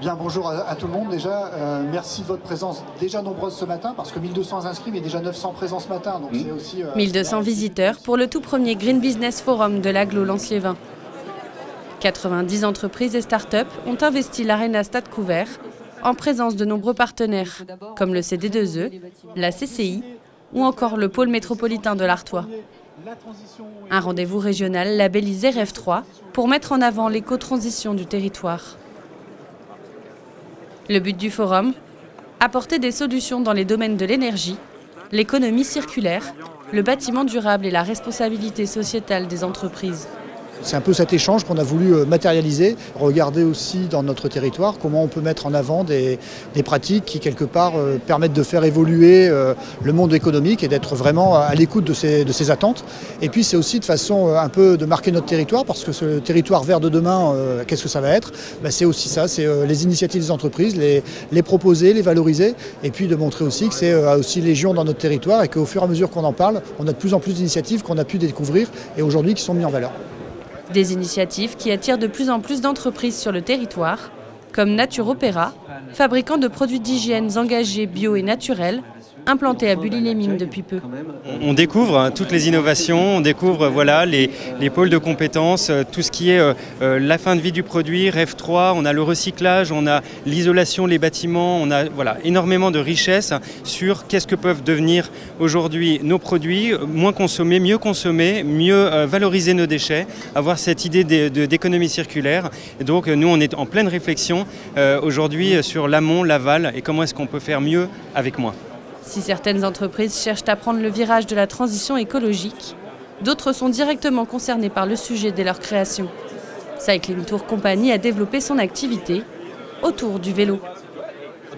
Bien, bonjour à, tout le monde déjà. Euh, merci de votre présence déjà nombreuse ce matin parce que 1200 inscrits mais déjà 900 présents ce matin. Donc c'est aussi, 1200 visiteurs pour le tout premier Green Business Forum de l'aglo Lance-les-Vins. 90 entreprises et start-up ont investi l'Arena Stade Couvert en présence de nombreux partenaires comme le CD2E, la CCI ou encore le pôle métropolitain de l'Artois. Un rendez-vous régional labellisé REF3 pour mettre en avant l'éco-transition du territoire. Le but du forum Apporter des solutions dans les domaines de l'énergie, l'économie circulaire, le bâtiment durable et la responsabilité sociétale des entreprises. C'est un peu cet échange qu'on a voulu euh, matérialiser, regarder aussi dans notre territoire comment on peut mettre en avant des, pratiques qui quelque part euh, permettent de faire évoluer euh, le monde économique et d'être vraiment à l'écoute de ces, attentes. Et puis c'est aussi de façon un peu de marquer notre territoire parce que ce territoire vert de demain, qu'est-ce que ça va être? Ben, C'est aussi ça, c'est les initiatives des entreprises, les, les, proposer, les valoriser et puis de montrer aussi que c'est aussi légion dans notre territoire et qu'au fur et à mesure qu'on en parle, on a de plus en plus d'initiatives qu'on a pu découvrir et aujourd'hui qui sont mises en valeur. Des initiatives qui attirent de plus en plus d'entreprises sur le territoire, comme Nature Opéra, fabricant de produits d'hygiène engagés bio et naturels, implanté à Bully-les-Mines depuis peu. On découvre hein, toutes les innovations, on découvre voilà, les, pôles de compétences, euh, tout ce qui est euh, euh, la fin de vie du produit, REF 3, on a le recyclage, on a l'isolation, les bâtiments, on a voilà, énormément de richesses sur qu'est-ce que peuvent devenir aujourd'hui nos produits, moins consommés, mieux consommés, mieux valoriser nos déchets, avoir cette idée d'économie circulaire. Et donc nous, on est en pleine réflexion aujourd'hui sur l'amont, l'aval et comment est-ce qu'on peut faire mieux avec moins. Si certaines entreprises cherchent à prendre le virage de la transition écologique, d'autres sont directement concernées par le sujet dès leur création. Cycling Tour Company a développé son activité autour du vélo.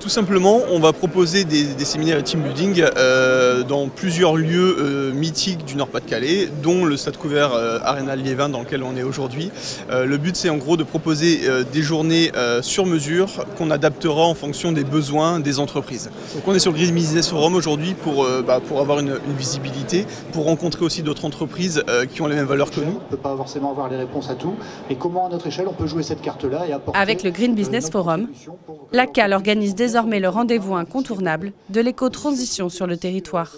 Tout simplement, on va proposer des, séminaires et team building euh, dans plusieurs lieux euh, mythiques du Nord-Pas-de-Calais, dont le Stade Couvert euh, Arena Liévin dans lequel on est aujourd'hui. le but, c'est en gros de proposer des journées sur mesure qu'on adaptera en fonction des besoins des entreprises. Donc on est sur Green Business Forum aujourd'hui pour, bah, pour avoir une, visibilité, pour rencontrer aussi d'autres entreprises qui ont les mêmes valeurs que nous. On ne peut pas forcément avoir les réponses à tout, mais comment à notre échelle on peut jouer cette carte-là et apporter... Avec le Green Business Forum, la CAL organise des désormais le rendez-vous incontournable de l'éco-transition sur le territoire.